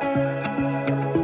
Música